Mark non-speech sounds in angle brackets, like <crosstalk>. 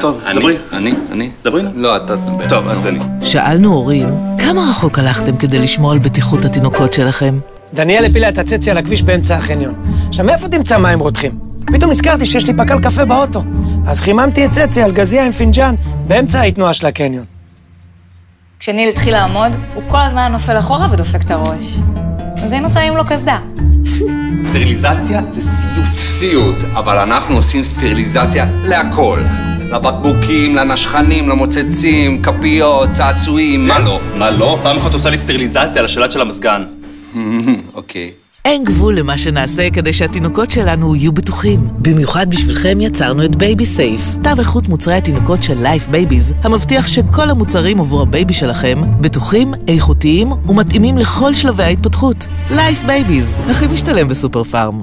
טוב, אני, דברי. אני, אני. דברי נא. לא, אתה תדבר. טוב, אז אני. שאלנו הורים, כמה רחוק הלכתם כדי לשמור על בטיחות התינוקות שלכם? דניאל הפילה את הצצי על הכביש באמצע החניון. עכשיו, מאיפה תמצא מים רותחים? פתאום נזכרתי שיש לי פקל קפה באוטו. אז חיממתי את צצי על גזייה עם פינג'אן באמצע התנועה של הקניון. כשניל התחיל לעמוד, הוא כל הזמן נופל אחורה ודופק את הראש. אז היינו שמים לו קסדה. סטריליזציה זה סיוט. סיוט, אבל אנחנו עושים סטריליזציה להכל. לבקבוקים, לנשכנים, למוצצים, כפיות, צעצועים, מה לא? מה לא? פעם אחת עושה לי סטריליזציה על השלט של המזגן. <laughs> אוקיי. אין גבול למה שנעשה כדי שהתינוקות שלנו יהיו בטוחים. במיוחד בשבילכם יצרנו את Baby Safe, תו איכות מוצרי התינוקות של Life Babies, המבטיח שכל המוצרים עבור הבייבי שלכם בטוחים, איכותיים ומתאימים לכל שלבי ההתפתחות. Life Babies, הכי משתלם בסופר פארם.